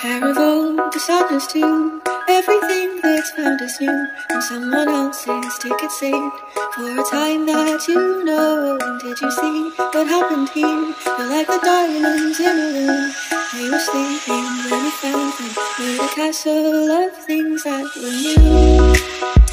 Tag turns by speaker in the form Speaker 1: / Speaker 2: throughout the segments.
Speaker 1: Hair of the sadness too. Everything that's found is new, and someone else's ticket saved for a time that you know. And did you see what happened here? You're like the diamonds in a room. We were sleeping when we found them. Made a castle of things that were new.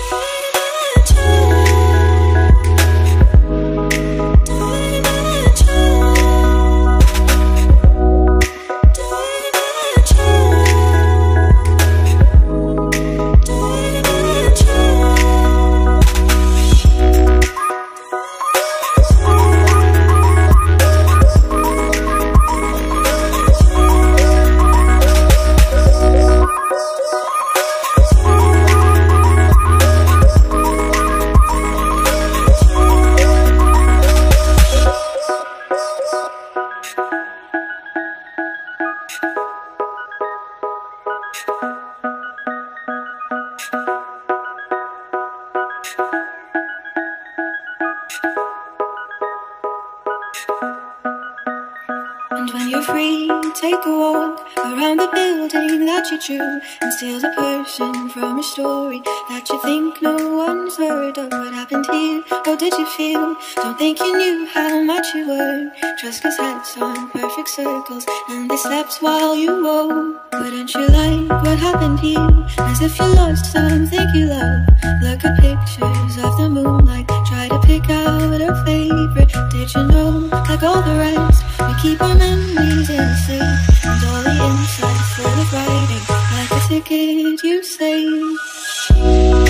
Speaker 1: And when you're free, take a walk around the building that you drew and steal a person from your story that you think no one's heard of. What happened here? What did you feel? Don't think you knew how much you were. Just cause heads on perfect circles and they slept while you woke. Wouldn't you like what happened here? As if you lost something you love. Look at pictures of the moonlight. Try to pick out a favorite. Did you know, like all the rest, keep our memories in sync And all the insides full of writing Like a ticket you say.